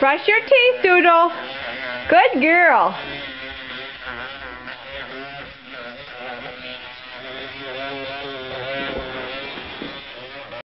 Brush your teeth, Doodle. Good girl.